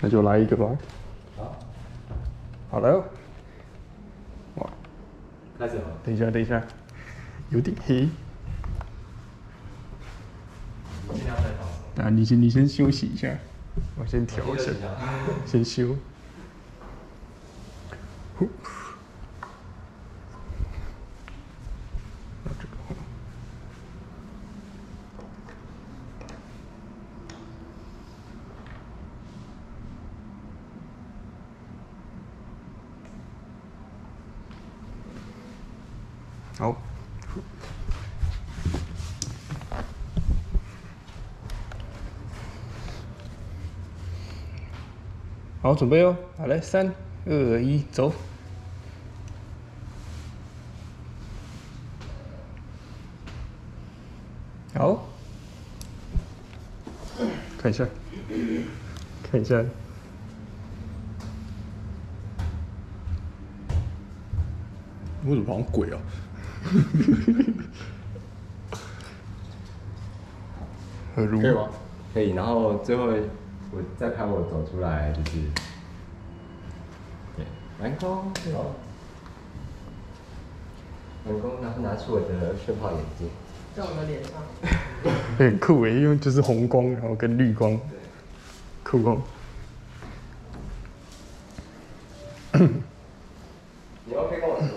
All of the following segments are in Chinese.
那就来一个吧。好，好了，哇，开始吗？等一下，等一下，有点黑。啊，你先你先休息一下，我先调一下，先休。好。好，准备哦！好，来，三、二、一，走。好，看一下，看一下。为什么好像鬼啊？可以吗？可以，然后最后我再拍我走出来，就是对蓝光，好，蓝光，然后拿出我的炫炮眼镜，在我的脸上。很酷诶，因为就是红光，然后跟绿光，酷光。你 OK 跟我说吗？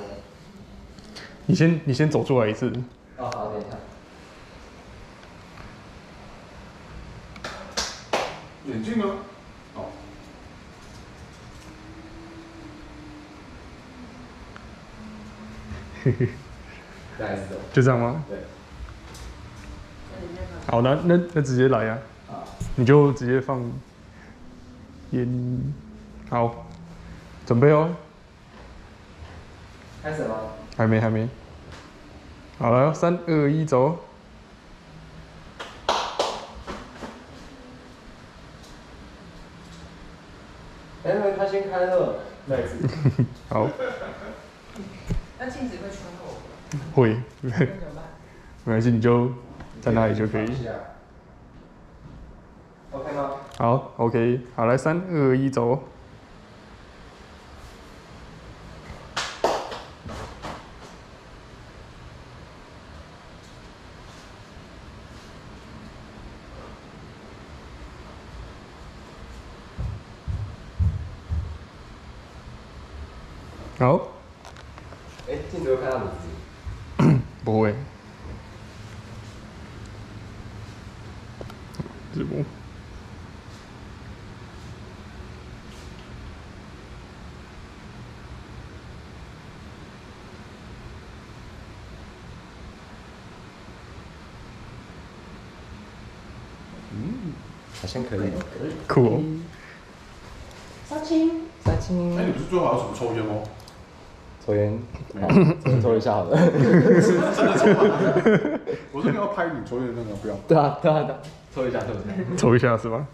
你先，你先走出来一次。哦，好，等一下。眼镜呢？哦，再来一次走。就这样吗？对。好，那那那直接来呀、啊，你就直接放烟。好，准备哦。开始吗？还没，还没。好了，三二一，走。哎，他先开了，那一次。好，那镜子会穿过我吗？会？没关系，你就在那里就可以。OK 吗？好，OK，好，来，三二一，走。好，哎，镜子会看到你自己。不会。直播。好像可以。酷哦！杀青。杀青哎，你不是最后还有什么抽烟吗？抽烟，好，抽抽一下好了。真的抽？我这边要拍你抽烟那个，不要。对啊，对啊，对啊，抽一下，抽一下。抽一下是吧？